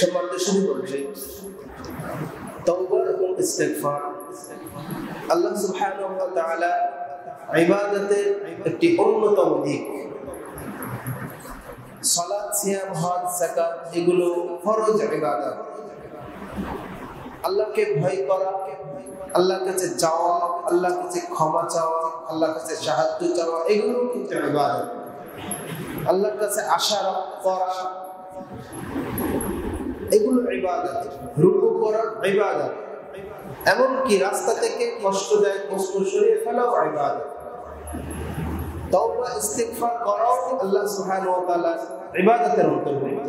সম্মানিত শুরু করছে তওবা এবং ইস্তেগফার। আল্লাহ সুবহানাহু ওয়া তাআলা ইবাদতের একটি অন্যতম দিক। সালাত, সিয়াম, হজ, যাকাত, এগুলো ফরজ ইবাদত। আল্লাহকে ভয় করা, আল্লাহর কাছে চাওয়া আল্লাহর কাছে ক্ষমা চাওয়া, আল্লাহর কাছে সাহায্য চাওয়া এগুলো কিন্তু ইবাদত। আল্লাহর কাছে আশা করা এগুলো ইবাদত, রুকু করা ইবাদত। এমনকি রাস্তা থেকে কষ্ট দেয়, কষ্ট সরিয়ে ফেলাও ইবাদত। তওবা, ইস্তিগফার করাও আল্লাহ সুবহানাহু ওয়া তাআলা ইবাদতের অন্তর্ভুক্ত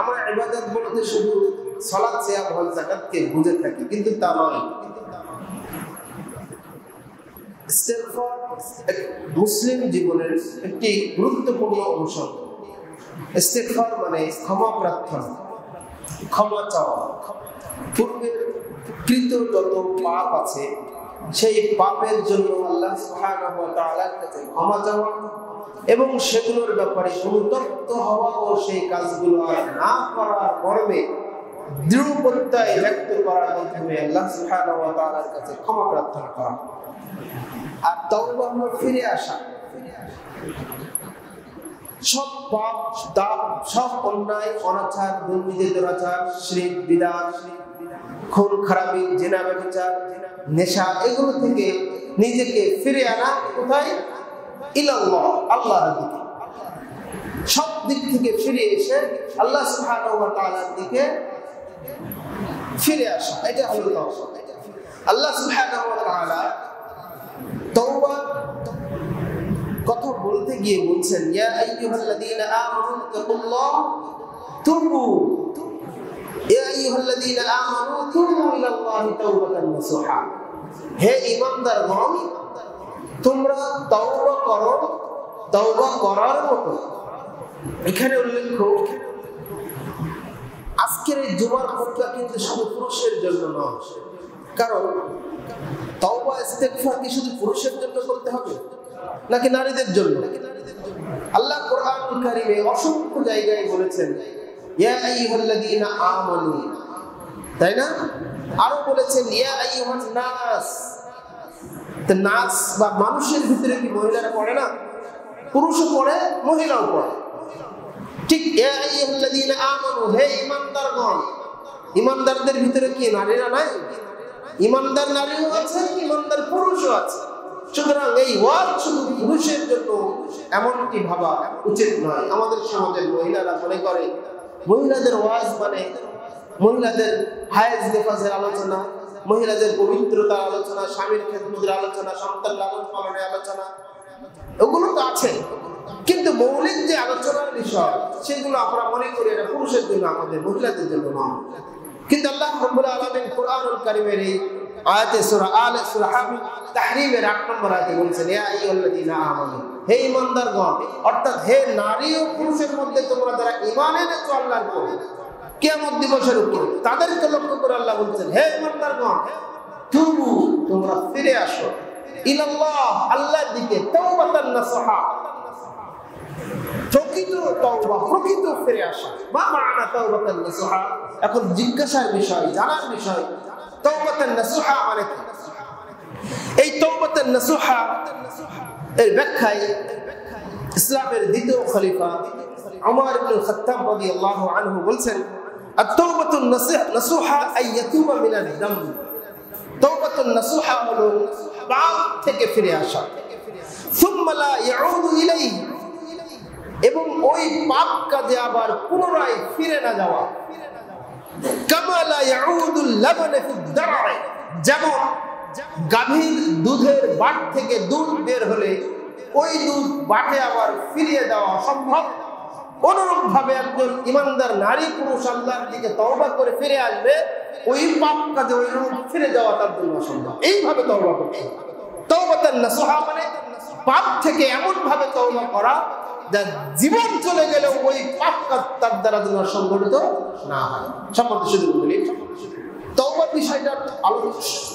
আমরা ইবাদত বলতে শুধু সালাত, সিয়াম, হজ, যাকাতকে বুঝে থাকি, কিন্তু তা নয়। ইস্তেগফার মুসলিম জীবনের একটি গুরুত্বপূর্ণ অংশ। ইস্তেগফার মানে ক্ষমা প্রার্থনা। ক্ষমা চাওয়া। পূর্বের কৃত যত পাপ আছে, সেই পাপের জন্য আল্লাহ তাআলার কাছে ক্ষমা চাওয়া এবং সেগুলোর ব্যাপারে অনুতপ্ত হওয়া ও সেই কাজগুলো আর না করার মর্মে দৃঢ় প্রত্যয় ব্যক্ত করার মাধ্যমে আল্লাহ সুবহানাহু কাছে ক্ষমা প্রার্থনা করা। আর তওবা হলো ফিরে আসা। সব পাপ, দাপ, সব অন্যায়, অনাচার দুর্নীতি দুরাচার, শ্রীক, বিদাত, খুন, খারাপি, জেনা ব্যবচার নেশা, এগুলো থেকে নিজেকে ফিরে আনা কোথায়? ইলাল্লাহ, আল্লাহর দিকে। সব দিক থেকে ফিরে এসে আল্লাহ সুবহানাহু ওয়া তাআলার দিকে ফিরে আসা, এটা হলো তওবা। আল্লাহ সুবহানাহু ওয়া তাআলা তওবা কথা বলতে গিয়ে বলছেন, ইয়া আইয়ুহাল্লাযীনা আমানু তাকুল্লাহ তুবু। ইয়া আইয়ুহাল্লাযীনা আমানু তুবু ইলাল্লাহি তাওবাতান নাসুহা হে ঈমানদারগণ তোমরা তওবা করো, তওবা করার মতো। এখানে উল্লেখ্য, আজকের এই জুমার খুতবা কিন্তু শুধু পুরুষের জন্য নয়। কারণ তওবা ইস্তেগফার কি শুধু পুরুষের জন্য করতে হবে? নাকি নারীদের জন্য? আল্লাহ কোরআনুল কারীমে অসংখ্য জায়গায় বলেছেন তাই না? আরও বলেছেন নাস। নাস বা মানুষের ভিতরে কি মহিলারা পড়ে না? পুরুষও পড়ে, মহিলাও পড়ে। ঠিক হে ঈমানদারগণ ঈমানদারদের ভিতরে কি নারীরা নাই? ঈমানদার নারীও আছে, ইমানদার পুরুষও আছে। সুতরাং এই ওয়াজ শুধু পুরুষের জন্য এমনটি ভাবা উচিত নয়। আমাদের সমাজের মহিলারা মনে করে, মহিলাদের ওয়াজ মানে মহিলাদের হায়েজ নেফাজের আলোচনা, মহিলাদের পবিত্রতার আলোচনা, স্বামীর খেদমতের আলোচনা, সন্তান লালন পালনের আলোচনা। ওগুলো তো আছে। কিন্তু মৌলিক যে আলোচনার বিষয়, সেগুলো আমরা মনে করি এটা পুরুষের জন্য আমাদের মহিলাদের জন্য নয়। কিন্তু আল্লাহ রব্বুল আলামিন কোরআনুল কারীমের এই আয়াতে সূরা আলে সূরা হামিদ, তাহরিমের 8 নম্বর আয়াতে বলেছেন, ইয়া আইয়ুহাল্লাযীনা আমানু, হে ঈমানদারগণ, অর্থাৎ হে নারী ও পুরুষের মধ্যে তোমরা যারা ঈমান এনেছো আল্লাহর উপরে, কিয়ামত দিবসের উপরে, তাদেরকে লক্ষ্য করে আল্লাহ বলছেন, হে ঈমানদারগণ, তুবু তোমরা ফিরে আসো, ইলাল্লাহ, আল্লাহর দিকে তাওবাতান নাসুহা, প্রকৃত তওবা, প্রকৃত ফিরে আসা, মা মানা তাওবাতান নাসুহা? এখন জিজ্ঞাসার বিষয়, জানার বিষয় তৌবাতের নাসুহা মানে এই তৌবাতের নাসুহা এর ব্যাখ্যায় ইসলামের দ্বিতীয় খলিফা আমার ইবনুল খাত্তাব রাদিয়াল্লাহু আনহু বলছেন, আত-তাওবাতুন নাসুহা আই ইয়াতুবা মিনাদ দাম তাওবাতুন নাসুহা হলো পাপ থেকে ফিরে আসা। সুম্মা লা ইয়াউদু ইলাইহি। এবং ওই পাপ কাজে আবার পুনরায় ফিরে না যাওয়া। যেমন গাভীর দুধের বাট থেকে দুধ বের হলে ওই দুধ বাটে আবার ফিরিয়ে দেওয়া সম্ভব। অনুরূপ ভাবে একজন নারী পুরুষ আল্লাহর দিকে তওবা করে ফিরে আসবে ওই পাপ কাজে ওই রূপ ফিরে যাওয়া তার জন্য সম্ভব এইভাবে তওবা করতে নাসুহা মানে পাপ থেকে এমন ভাবে তওবা করা জীবন চলে গেলে ওই পাপ তার দ্বারা যেন সংগঠিত না হয়। সম্বন্ধে শুধু বলি বিষয়টা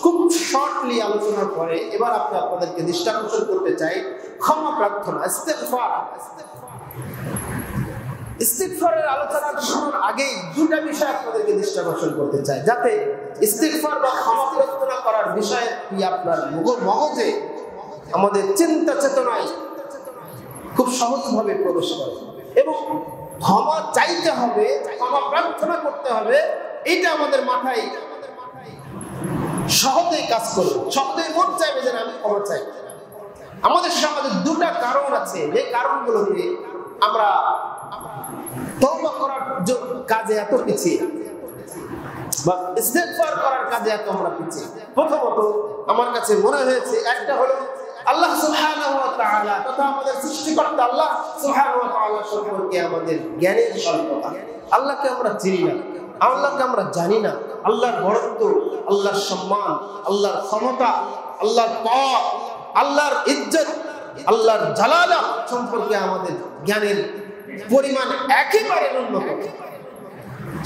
খুব শর্টলি আলোচনার পরে এবার করতে চাই। ক্ষমা প্রার্থনা আলোচনা আগেই দুটা করতে চাই। যাতে ইস্তিগফার বা ক্ষমা প্রার্থনা করার বিষয়ে আপনার মগ- মগজে আমাদের চিন্তা চেতনায় খুব সহজভাবে প্রবেশ করে। এবং ক্ষমা চাইতে হবে, ক্ষমা প্রার্থনা করতে হবে, এটা আমাদের মাথায় সহজেই কাজ করবে। সহজেই মন চাইবে যেন আমি ক্ষমা চাই। আমাদের সমাজে দুটা কারণ আছে। যে কারণগুলোকে আমরা তওবা করার কাজে এত পিছিয়ে বা ইস্তেগফার করার কাজে এত আমরা পিছিয়ে। প্রথমত আমার কাছে মনে হয়েছে, একটা হলো আল্লাহ তাআলা তথা আমাদের সৃষ্টিকর্তা আল্লাহ তাআলা সম্পর্কে আমাদের জ্ঞানের স্বল্পতা। আল্লাহকে আমরা চিনি না। আল্লাহকে আমরা জানি না। আল্লাহর বড়ত্ব আল্লাহর সম্মান, আল্লাহর ক্ষমতা, আল্লাহর পথ, আল্লাহর ইজ্জত, আল্লাহর জালালা সম্পর্কে আমাদের জ্ঞানের পরিমাণ একেবারে উন্নত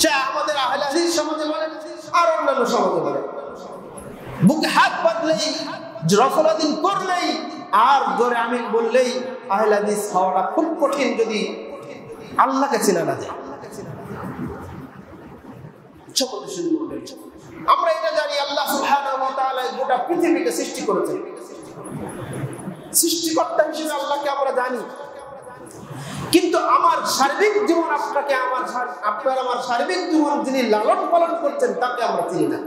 সে আমাদের আহলে হাদিস সমাজে বলে আর অন্যান্য সমাজে বলে বুকে হাত বাঁধলেই রফলাদিন করলেই আর জোরে আমি বললেই আহলাদিস হওয়াটা খুব কঠিন যদি আল্লাহকে চেনা না যায়। আমরা এটা জানি, আল্লাহ গোটা পৃথিবীকে সৃষ্টি করেছেন। সৃষ্টিকর্তা হিসেবে আল্লাহকে আমরা জানি। কিন্তু আমার সার্বিক জীবন আপনাকে আমার আপনার আমার সার্বিক জীবন যিনি লালন পালন করছেন, তাকে আমরা চিনি না।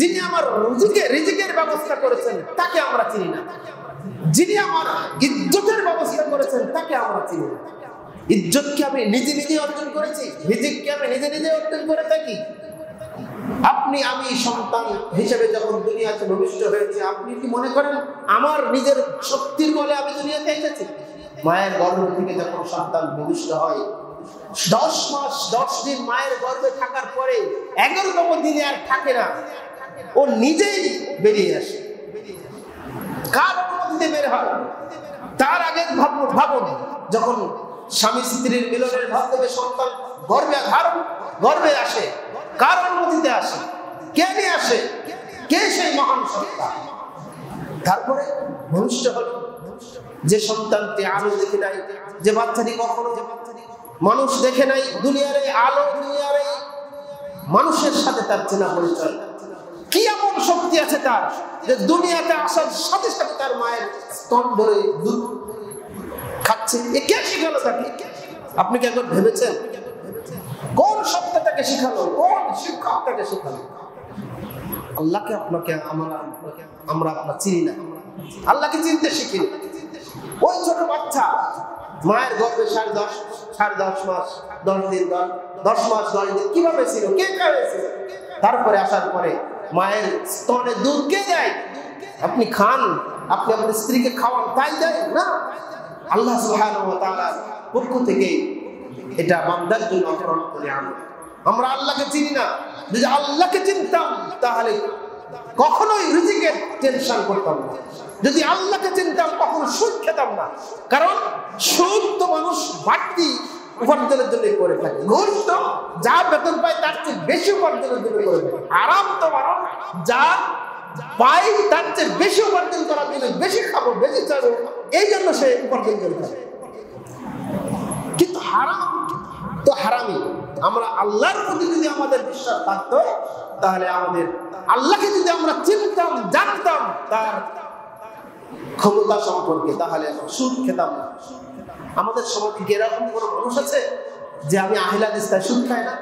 যিনি আমার রুজিকে, রিজিকের ব্যবস্থা করেছেন, তাকে আমরা চিনি না। যিনি আমার ইজ্জতের ব্যবস্থা করেছেন, তাকে আমরা চিনি না। ইজ্জত কি আমি নিজে নিজে অর্জন করেছি রিজিক কি আমি নিজে নিজে অর্জন করে থাকি। আপনি, আমি সন্তান হিসেবে যখন দুনিয়াতে ভবিষ্য হয়েছে, আপনি কি মনে করেন আমার নিজের শক্তির বলে আমি দুনিয়াতে এসেছি? মায়ের গর্ভ থেকে যখন সন্তান ভবিষ্য হয়, দশ মাস, দশ দিন মায়ের গর্ভে থাকার পরে এগারোতম দিনে আর থাকে না। ও নিজেই বেরিয়ে আসে। কার অনুমতিতে বের হয়? তার আগে ভাবুন। যখন স্বামী স্ত্রীর মিলনের ভাব মাধ্যমে সন্তান গর্বে ধারণ গর্বে আসে, কার অনুমতিতে আসে? কে নিয়ে আসে? কে সেই মহান সত্তা? তারপরে ভূমিষ্ঠ হল। যে সন্তানটি আলো দেখে নাই, যে বাচ্চাটি কখনো মানুষ দেখে নাই, দুনিয়ার আলো, দুনিয়ার মানুষের সাথে তার চেনা পরিচয়। কি এমন শক্তি আছে তার যে দুনিয়াতে আসার সাথে সাথে তার মায়ের স্তন ধরে দুধ খাচ্ছে? এ কে শিখালো তাকে? আপনি কি একবার ভেবেছেন? কোন সত্তা তাকে শিখালো? কোন শিক্ষক তাকে শিখালো? আল্লাহকে আপনাকে আমরা আমরা আপনার চিনি না। আল্লাহকে চিনতে শিখিনি। ওই ছোট বাচ্চা। মায়ের গর্ভে সাড়ে দশ সাড়ে দশ মাস, দশ দিন, দশ দশ মাস, দশ দিন। কীভাবে ছিল? কে খাওয়াইছিল তারপরে আসার পরে মায়ের স্তনে দুধ কে দেয়? আপনি খান, আপনি আপনার স্ত্রীকে খাওয়ান, তাই দেয়, না? আল্লাহ তাআলার পক্ষ থেকে এটা বান্দার জন্য অপরণ করে আমল আমরা আল্লাহকে চিনি না। যদি আল্লাহকে চিনতাম, তাহলে কখনোই রিজিকের টেনশন করতাম না। যদি আল্লাহকে চিনতাম কখনো সুদ খেতাম না। কারণ সুদ তো মানুষ বাড়তি উপার্জনের জন্য করে থাকে। ঘুষ তো যা বেতন পায়, তার চেয়ে বেশি উপার্জনের জন্য করে থাকে। আরাম তো মানুষ যা পাই তার চেয়ে বেশি উপার্জন করার জন্য বেশি খাব, বেশি চাবো এই জন্য সে উপার্জন করে থাকে। কিন্তু হারাম, তো হারামি আমরা আল্লাহর প্রতি যদি আমাদের বিশ্বাস থাকতো, তাহলে আমাদের আল্লাহকে যদি আমরা চিনতাম, জানতাম, তার ক্ষমতা সম্পর্কে, তাহলে সুদ খেতাম না। আমাদের সমাজে কি এরকম কোনো মানুষ আছে যে আমি আহিলা দিস্তায় সুদ খাই না?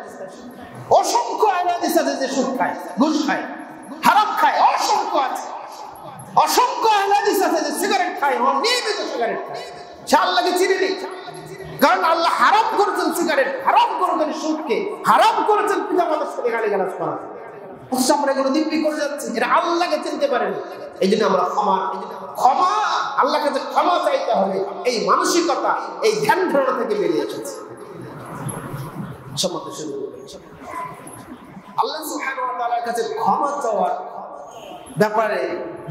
অসংখ্য আহিলা দিস্তাতে যে সুদ খায়, ঘুষ খায়, হারাম খায়, অসংখ্য আছে। অসংখ্য আহিলা দিস্তাতে যে সিগারেট খায় নিয়মিত সিগারেট সে আল্লাহকে চিনিনি কারণ আল্লাহ হারাম করেছেন সিগারেট, হারাম করেছেন সুদকে, হারাম করেছেন পিতা মাতার সাথে গালি গালাজ করা। অথচ আমরা এগুলো দিব্যি করে যাচ্ছি। এটা আল্লাহকে চিনতে পারেন এই জন্য আমরা ক্ষমা ক্ষমা, আল্লাহকে যে ক্ষমা চাইতে হবে, এই মানসিকতা, এই ধ্যান ধারণা থেকে বেরিয়ে এসেছে। সম্মত শুরু আল্লাহ কাছে ক্ষমা চাওয়ার ব্যাপারে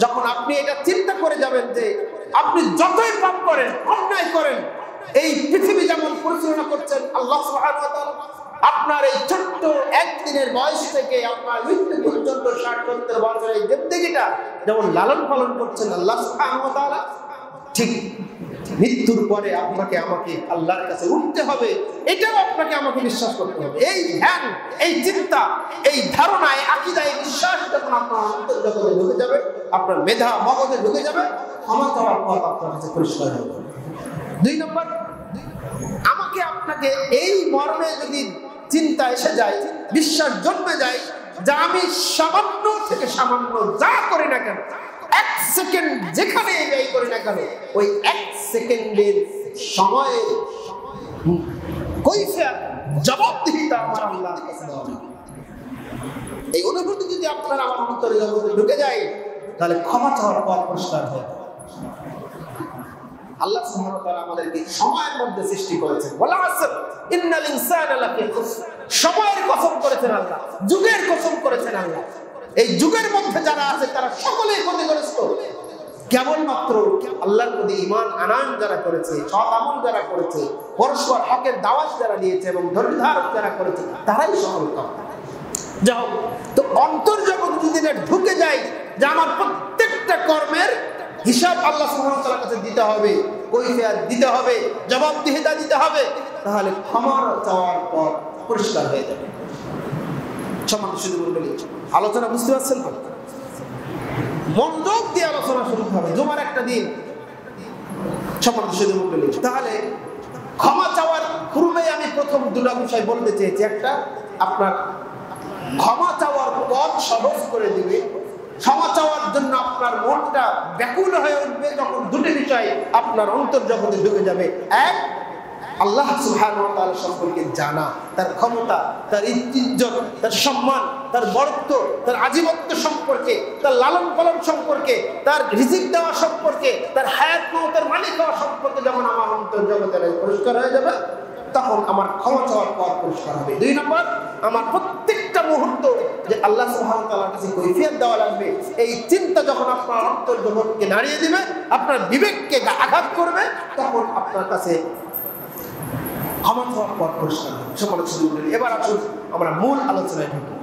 যখন আপনি এটা চিন্তা করে যাবেন যে আপনি যতই পাপ করেন, অন্যায় করেন, এই পৃথিবী যেমন করছেন আল্লাহ আপনার এই ছোট্ট একদিনের বয়স থেকে আপনার মৃত্যু পর্যন্ত ষাট সত্তর বছরের জিন্দগিটা যেমন লালন পালন করছেন আল্লাহ ঠিক মৃত্যুর পরে আপনাকে আমাকে আল্লাহর কাছে উঠতে হবে, এটাও আপনাকে আমাকে বিশ্বাস করতে হবে। এই ধ্যান, এই চিন্তা, এই ধারণায় এই আকিদা, এই বিশ্বাস যখন আপনার অন্তর্জগতে ঢুকে যাবে, আপনার মেধা, মগজে ঢুকে যাবে, ক্ষমা চাওয়ার পথ আপনার কাছে পরিষ্কার হবে দুই নম্বর আমাকে আপনাকে এই মর্মে যদি চিন্তা এসে যায়, বিশ্বাস জন্মে যায়, যা আমি সামান্য থেকে সামান্য যা করি না কেন, এক সেকেন্ড যেখানে ব্যয় করি না কেন, ওই এক সেকেন্ডের সময়ে কৈফিয়ত, জবাবদিহিতা আমার হবে। এই অনুভূতি যদি আপনার আমার অন্তরে ঢুকে যায়, তাহলে ক্ষমা চাওয়ার পর পরিষ্কার হয় আল্লাহ সুবহানাহু ওয়া আমাদেরকে সময়ের মধ্যে সৃষ্টি করেছেন। ওয়ালা আসর ইন্নাল সময়ের কসম করেছেন আল্লাহ, যুগের কসম করেছেন আল্লাহ। এই যুগের মধ্যে যারা আছে, তারা সকলেই ক্ষতিগ্রস্ত। কেবলমাত্র আল্লাহর প্রতি ইমান আনান যারা করেছে, সৎ আমল যারা করেছে, পরস্পর হকের দাওয়াত যারা দিয়েছে এবং ধৈর্যধারক যারা করেছে, তারাই সফল কাম। যাও তো অন্তর্জগৎ যদি ঢুকে যায় যে আমার প্রত্যেকটা কর্মের হিসাব আল্লাহ তাআলার কাছে দিতে হবে, কৈফিয়ত দিতে হবে, জবাবদিহিতা দিতে হবে, তাহলে ক্ষমা চাওয়ার পর পরিষ্কার হয়ে যাবে। সম্মান শুধু বলি আলোচনা বুঝতে পারছেন তো? মনোযোগ দিয়ে আলোচনা শুরু হবে, জুমার একটা দিন। সম্মান শুধু বলি তাহলে ক্ষমা চাওয়ার পূর্বে আমি প্রথম দুটা বিষয় বলতে চেয়েছি। একটা, আপনার ক্ষমা চাওয়ার পথ সহজ করে দিবে ক্ষমা চাওয়ার জন্য আপনার মনটা ব্যাকুল হয়ে উঠবে যখন দুটি বিষয় আপনার অন্তর্জগতে ঢুকে যাবে। এক, আল্লাহ সুবহানাহু সম্পর্কে জানা, তার ক্ষমতা, তার ইজ্জত তার সম্মান, তার বরত্ব, তার আজীবত্ব সম্পর্কে, তার লালন পালন সম্পর্কে, তার রিজিক দেওয়া সম্পর্কে, তার হায়াত মহতের মালিক হওয়া সম্পর্কে যখন আমার অন্তর্জগতে পরিষ্কার হয়ে যাবে তখন আমার ক্ষমা চাওয়ার পথ পরিষ্কার হবে। দুই নম্বর, আমার প্রত্যেকটা মুহূর্ত যে আল্লাহ তাআলার কাছে কৈফিয়ত দেওয়া লাগবে, এই চিন্তা যখন আপনার অন্তর্জগৎকে নাড়িয়ে দিবে, আপনার বিবেককে আঘাত করবে, তখন আপনার কাছে ক্ষমা চাওয়ার পথ পরিষ্কার হবে। শুধু এবার আসুন, আমরা মূল আলোচনায় ঢুকি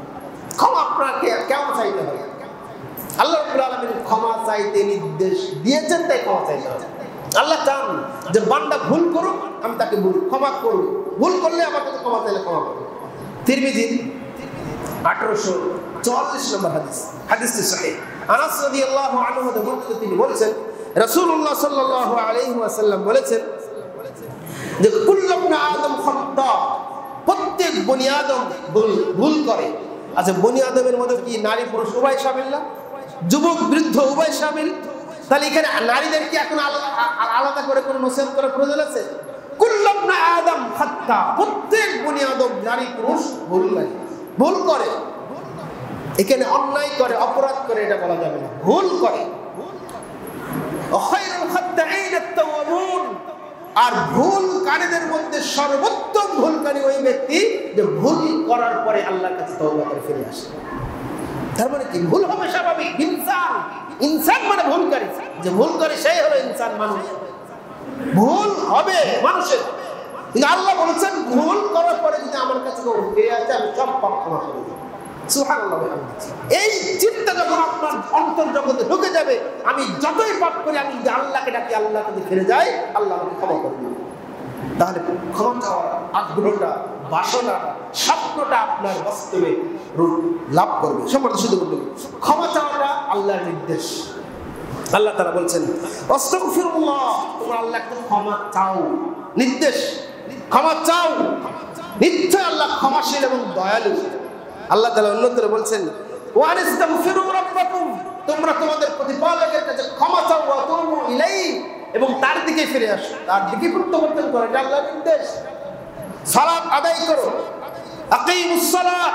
ক্ষমা আপনাকে কেমন চাইতে হবে? আল্লাহ আলামিন ক্ষমা চাইতে নির্দেশ দিয়েছেন, তাই ক্ষমা চাইতে হবে। আল্লাহ চান যে বান্দা ভুল করুক আমি তাকে ভুল, ক্ষমা করব। ভুল করলে আমার কাছে ক্ষমা চাইলে ক্ষমা করব। তিরমিজির আঠারোশো চুয়াল্লিশ নম্বর হাদিস, হাদিসটি সহি। আনাস রাদিয়াল্লাহু আনহু হতে বর্ণিত, তিনি বলেছেন সাল্লাল্লাহু আলাইহি ওয়াসাল্লাম বলেছেন যে, কুল্লুবনা আদম খাত্তা, প্রত্যেক বনি আদম ভুল ভুল করে। আচ্ছা বনি আদমের মধ্যে কি নারী পুরুষ উভয় সামিল না? যুবক, বৃদ্ধ উভয় সামিল? তাহলে এখানে নারীদের কি এখন আলাদা করে কোনো নসিহত করার প্রয়োজন আছে? আর আদম ভুল করে। এখানে অন্যায় করে, অপরাধ করে, এটা বলা যাবে না। ভুল করে। আর ভুলকারীদের মধ্যে সর্বোত্তম ভুলকারী ওই ব্যক্তি যে ভুল করার পরে আল্লাহর কাছে তওবা করে ফিরে আসে। তার মানে কি? ভুল হবে স্বাভাবিক। ইনসান। ইনসান মানে ভুলকারী। যে ভুল করে, সেই হলো ইনসান মানুষ। ভুল হবে, মানুষের। কিন্তু আল্লাহ বলেছেন, ভুল করার পরে যদি আমার কাছে কেউ ফিরে আসে, আমি সব পাপ করে। দেবো। এই চিন্তা যখন আপনার অন্তর জগতে ঢুকে যাবে, আমি যতই পাপ করি, আমি যদি আল্লাহকে ডাকি, আল্লাহ কাছে ফিরে যাই আল্লাহ আমাকে ক্ষমা করে দেবে। তাহলে ক্ষমা চাওয়ার আগ্রহটা বাসনাটা স্বপ্নটা আপনার বাস্তবে রূপ লাভ করবে। সম্পর্ক শুধু ক্ষমা চাওয়াটা আল্লাহর নির্দেশ। আল্লাহ তারা বলছেন অস্তগফিরুল্লাহ তোমরা আল্লাহকে ক্ষমা চাও। নির্দেশ, ক্ষমা চাও। নিশ্চয় আল্লাহ ক্ষমাশীল এবং দয়ালু। আল্লাহ তাআলা অন্যত্র বলছেন তোমরা তোমাদের প্রতিপালকের কাছে ক্ষমা চাও তুবু এবং তার দিকে ফিরে আসো। তার দিকে প্রত্যাবর্তন করো, এটা আল্লাহর নির্দেশ। সালাত আদায় করো। আকিমুস সালাত।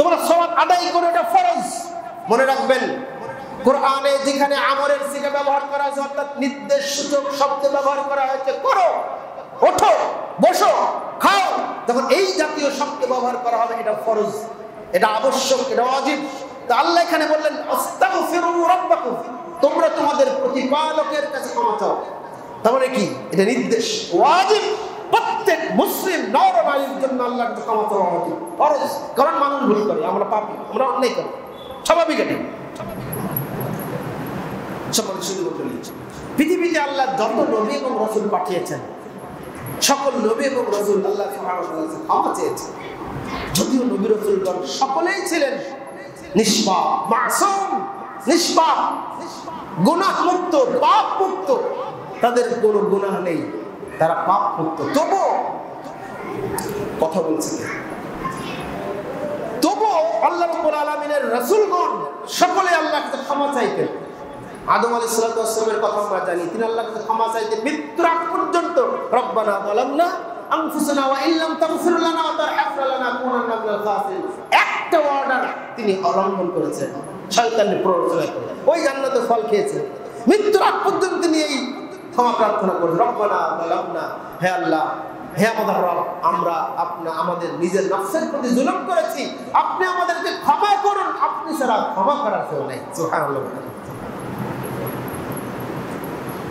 তোমরা সালাত আদায় করো, এটা ফরজ। মনে রাখবেন কোরআনে যেখানে আমরের সিগা ব্যবহার করা হয়েছে, অর্থাৎ নির্দেশ সূচক শব্দ ব্যবহার করা হয়েছে, করো, ওঠো, বসো, খাও। তখন এই জাতীয় শব্দ ব্যবহার করা হবে, এটা ফরজ, এটা আবশ্যক, এটা অজিব তা আল্লাহ এখানে বললেন তোমরা তোমাদের প্রতিপালকের কাছে ক্ষমা চাও। তার মানে কি? এটা নির্দেশ, ওয়াজিব। প্রত্যেক মুসলিম নর নারীর জন্য আল্লাহর কাছে ক্ষমা চাওয়া উচিত, ফরজ। কারণ মানুষ ভুল করে, আমরা পাপি, আমরা অন্যায় করি। স্বাভাবিক এটা। পৃথিবীতে আল্লাহ যত নবী এবং রসুল পাঠিয়েছেন, সকল নবী এবং রসুল আল্লাহ ক্ষমা চেয়েছেন। যদিও নবী রসুলগণ সকলেই ছিলেন তাদের কোনো গুনাহ নেই, তারা পাপ মুক্ত তবু কথা বলছে তবু আল্লাহ আলমিনের রসুলগণ সকলে আল্লাহ কাছে ক্ষমা চাইতেন। আদম আলী সালামের কথা আমরা জানি। তিনি আল্লাহ ক্ষমা চাইতেন মৃত্যুর আগ পর্যন্ত রব্বানা খাসিরিন। একটা তিনি করেছেন। ওই ফল পর্যন্ত তিনি এই ক্ষমা প্রার্থনা করেন রব্বানা হে আল্লাহ আমরা আপনা, আমাদের নিজের নফসের প্রতি জুলুম করেছি। আপনি আমাদেরকে ক্ষমা করুন। আপনি ছাড়া ক্ষমা করার কেউ নেই।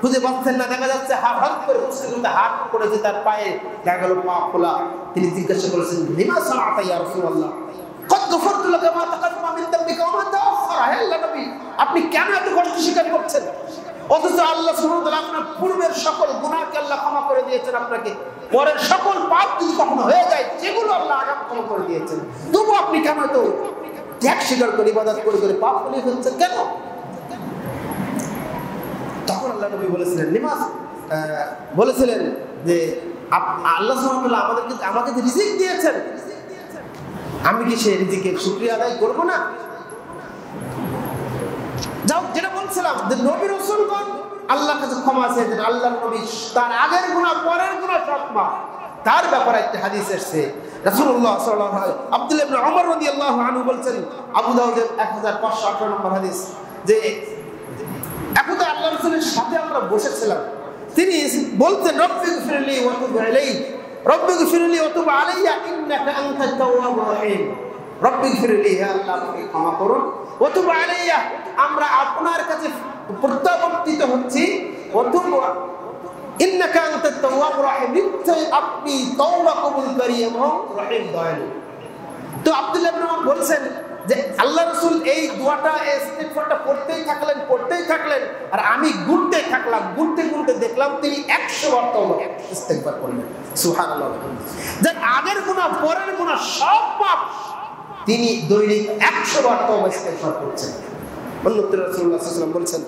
খুঁজে পাচ্ছেন না, দেখা যাচ্ছে হাত হাত করে খুঁজতে হাত করেছে তার পায়ে, দেখা গেল পা খোলা। তিনি জিজ্ঞাসা করেছেন, লিমা সালাতা ইয়া রাসূলুল্লাহ? কত গফরতু লাকা মা তাকাদ্দামা মিন দামবিকা ওয়া মা তাআখারা হে আল্লাহ নবী, আপনি কেন এত কষ্ট স্বীকার করছেন? অথচ আল্লাহ সুবহানাহু ওয়া আপনার পূর্বের সকল গুনাহকে আল্লাহ ক্ষমা করে দিয়েছেন আপনাকে। পরের সকল পাপ যদি কখনো হয়ে যায়, যেগুলো আল্লাহ আগাম ক্ষমা করে দিয়েছেন, তবু আপনি কেন তো ত্যাগ স্বীকার করে ইবাদত করে করে পাপ করে ফেলছেন? কেন? তখন আল্লাহ নবী বলেছিলেন নিমাস বলেছিলেন যে আল্লাহ আমাদেরকে, আমাকে যে রিজিক দিয়েছেন, আমি কি সেই রিজিকের শুকরিয়া আদায় করব না? যাও, যেটা বলছিলাম যে, নবী রসুলগণ আল্লাহর কাছে ক্ষমা চেয়েছেন আল্লাহ নবী তার আগের গুণা পরের গুণা তার ব্যাপারে একটা হাদিস এসছে, রাসূলুল্লাহ সাল্লাল্লাহু আলাইহি আব্দুল্লাহ ইবনে ওমর রাদিয়াল্লাহু আনহু বলছেন, আবু দাউদের 1518 নম্বর হাদিস, যে একদা আল্লাহ রাসূলের সাথে আমরা বসেছিলাম। তিনি বলতেন রব্বি গফিরলি ওয়া তুব আলাইহি রব্বি গফিরলি ওয়া আলাইয়া, ইন্নাকা আনতাত তাওয়াবুর রহিম রব্বি গফিরলি, হে আল্লাহ আপনি ক্ষমা করুন। ওয়া তুব আলাইয়া, আমরা আপনার কাছে প্রত্যাবর্তিত হচ্ছি। ওয়া তুব, ইন্নাকা আনতাত তাওয়াবুর রহিম নিশ্চয় আপনি তওবা কবুলকারী এবং রহিম দয়ালু। তো আব্দুল্লাহ ইবনে বলছেন যে আল্লাহ রসুল এই দোয়াটা ইস্তেগফারটা পড়তেই থাকলেন পড়তেই থাকলেন, আর আমি গুনতে থাকলাম, গুনতে গুনতে দেখলাম তিনি একশো বার তওবা ইস্তেগফার করলেন সুবহানাল্লাহ যে আগের গুনাহ, পরের গুনাহ সব পাপ। তিনি দৈনিক একশো বার তওবা ইস্তেগফার করছেন। অন্যত্র ওয়াসাল্লাম বলছেন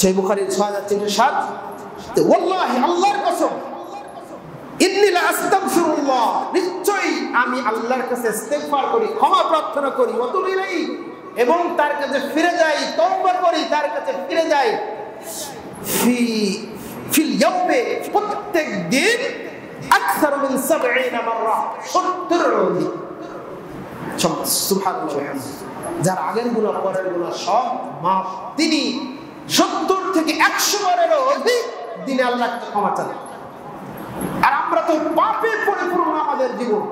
সেই বুখারীর 6307 ওয়াল্লাহি, আল্লাহর কসম নিশ্চয়ই আমি আল্লাহর কাছে করি, ক্ষমা প্রার্থনা করি এবং তার কাছে ফিরে যাই করি, তার কাছে ফিরে যাই। ফি, ফিল প্রত্যেক দিন আকসার 70 মাররা 70 অধিক সুবহানাল্লাহ যার আগের গুনাহ পরের গুনাহ সব মাফ। তিনি 70 থেকে 100 বারেরও অধিক দিনে আল্লাহর কাছে ক্ষমা চান। আর আমরা তো পাপে পরিপূর্ণ আমাদের জীবন।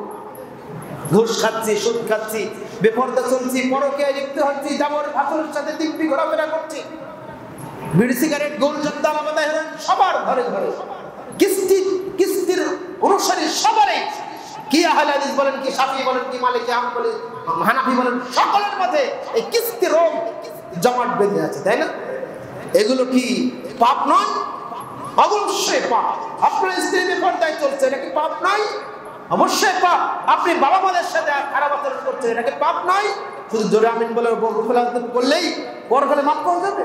ঘুষ খাচ্ছি, সুদ খাচ্ছি, বেপর্দা চলছি পরকে লিপ্ত হচ্ছি জাবর ভাষণের সাথে দিব্যি ঘোরাফেরা করছি। বিড়ি, সিগারেট, গোল জর্দা আলাদা হেরেন, সবার ঘরে ঘরে। কিস্তি, কিস্তির অনুসারী সবারই। কি আহলে হাদিস বলেন, কি সাফি বলেন, কি মালিক আহম বলেন, হানাফি বলেন, সকলের মধ্যে এই কিস্তি রোগ জমাট বেঁধে আছে, তাই না? এগুলো কি পাপ নয়? অবশ্যই পাপ। আপনার স্ত্রী বিপর্দায় চলছে, এটা কি পাপ নয়? অবশ্যই পাপ। আপনি বাবা মাদের সাথে খারাপ আচরণ করছেন, এটা কি পাপ নয়? শুধু জোরে আমিন বলে করলেই পরকালে মাপ পাওয়া যাবে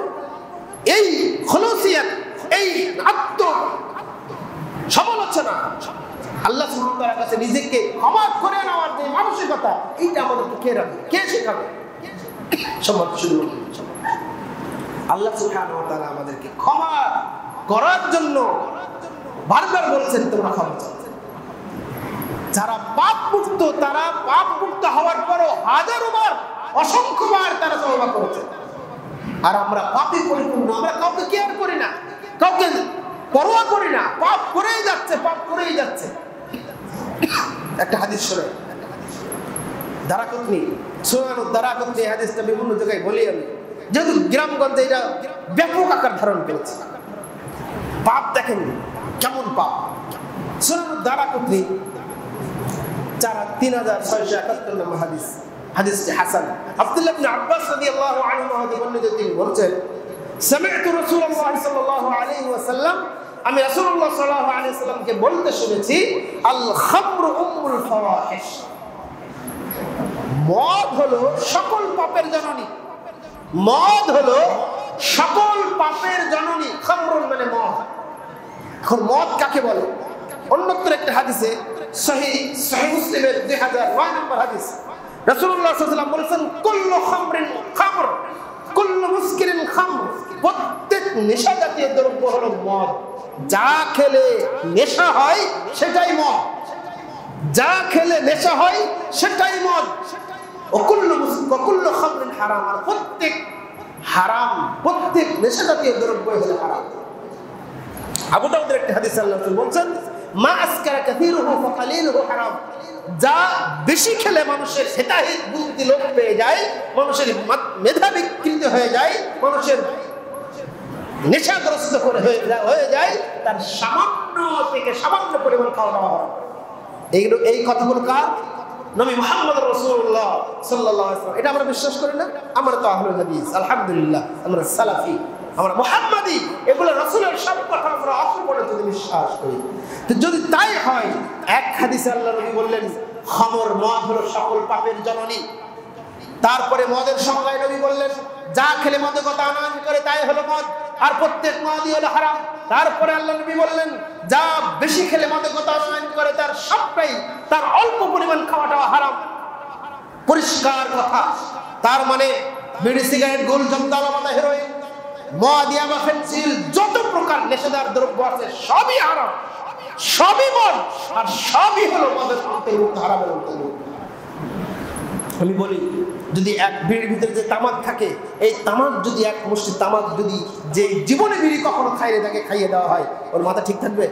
এই খলসিয়াত, এই আত্ম সমালোচনা, আল্লাহ সুন্দর কাছে নিজেকে ক্ষমা করে নেওয়ার যে মানসিকতা, এইটা আমাদেরকে কে রাখবে? কে শেখাবে? সমাজ শুরু আল্লাহ ওয়া আমাদেরকে ক্ষমা করার জন্য বারবার বলছেন তোমরা ক্ষমা যারা পাপ মুক্ত তারা পাপ মুক্ত হওয়ার পরও অসংখ্য বার তারা তওবা করেছে। আর আমরা পাপে পরিপূর্ণ, আমরা কাউকে কেয়ার করি না। কাউকে পরোয়া করি না। পাপ করেই যাচ্ছে, পাপ করেই যাচ্ছে। একটা হাদিস শোনে। দারাকুতনি সোনানো দারাকুতনি হাদিসটা বিভিন্ন জায়গায় বলি আমি। যেহেতু গ্রামগঞ্জে এটা ব্যাপক আকার ধারণ করেছে। পাপ দেখেন কেমন পাপ? সোনানো দারাকুতনি চার তিন হাজার ছয়শো একাত্তর নম্বর হাদিস। হাসান। বলছেন আমি বলতে শুনেছি মদ হলো সকল পাপের জননী। মদ হলো সকল পাপের জননী। খামরুন মানে মদ। এখন মদ কাকে বলে? অন্যত্র একটা হাদিসে মুসলিমের নম্বর সাল্লাল্লাহু বলেছেন, কুল্লু খামর, কুল্লু প্রত্যেক নেশা জাতীয় দ্রব্য হলো মদ। যা খেলে নেশা হয়, সেটাই মদ। যা খেলে নেশা হয়, সেটাই মদ। অকুল্ল প্রত্যেক হারাম, প্রত্যেক নেশা জাতীয় দ্রব্য হলো হারাম। আবু দাউদের একটা হাদিস আল্লাহ বলছেন, মা আসকারা কাসীরুহু ফাকালিলুহু হারাম। যা বেশি খেলে মানুষের হেতাহিত বুদ্ধি লোপ পেয়ে যায়, মানুষের মেধা বিকৃত হয়ে যায়, মানুষের নেশাগ্রস্ত করে হয়ে যায় তার সামান্য থেকে সামান্য পরিমাণ খাওয়া দাওয়া এইগুলো এই কথাগুলো কার? নবী মোহাম্মদ রসুল্লাহ সাল্লাহ এটা আমরা বিশ্বাস করি না? আমরা তো আহলুল হাদিস, আলহামদুলিল্লাহ, আমরা সালাফি। আমরা মোহাম্মদি, এগুলো রসুলের সব কথা আমরা অসম্পূর্ণ যদি বিশ্বাস করি। তো যদি তাই হয়, এক হাদিসে আল্লাহ নবী বললেন খমর মদ হলো সকল পাপের জননী। তারপরে মদের সংজ্ঞায় নবী বললেন, যা খেলে মদে কথা আনয়ন করে তাই হলো মদ, আর প্রত্যেক মদই হলো হারাম। তারপরে আল্লাহ নবী বললেন, যা বেশি খেলে মদে কথা আনয়ন করে তার সবটাই, তার অল্প পরিমাণ খাওয়াটাও হারাম। পরিষ্কার কথা। তার মানে বিড়ি সিগারেট গোল জমদালা মাথা হেরোইন যত প্রকার নেশাদার দ্রব্য আছে, সবই হারাম। সবই মদ আর সবই হলো মদের আমি বলি, যদি এক বিড়ির ভিতরে যে তামাক থাকে, এই তামাক যদি এক মুষ্টি তামাক যদি যে জীবনে বিড়ি কখনো খাইয়ে তাকে খাইয়ে দেওয়া হয়, ওর মাথা ঠিক থাকবে?